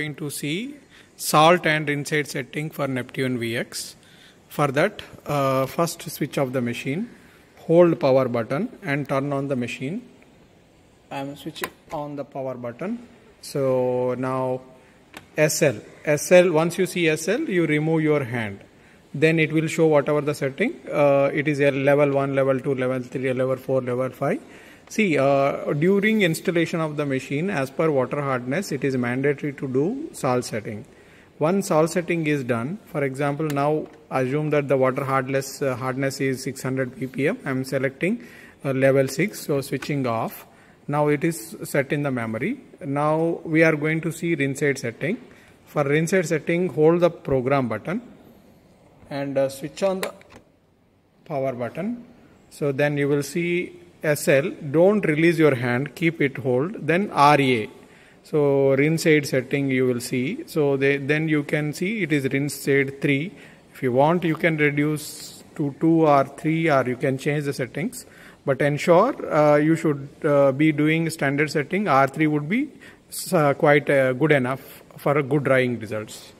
going to see salt and rinse aid setting for Neptune VX. For that, uh, first switch off the machine, hold power button and turn on the machine. I am switching on the power button. So now SL, SL, once you see SL, you remove your hand. Then it will show whatever the setting. Uh, it is a level 1, level 2, level 3, level 4, level 5 See, uh, during installation of the machine, as per water hardness, it is mandatory to do salt setting. Once salt setting is done, for example, now assume that the water hardness, uh, hardness is 600 ppm. I am selecting uh, level 6, so switching off. Now it is set in the memory. Now we are going to see rinse aid setting. For rinse aid setting, hold the program button and uh, switch on the power button. So then you will see SL, don't release your hand, keep it hold, then RA. So rinse aid setting you will see. So they, then you can see it is rinse aid 3. If you want you can reduce to 2 or 3 or you can change the settings. But ensure uh, you should uh, be doing standard setting. R3 would be uh, quite uh, good enough for a good drying results.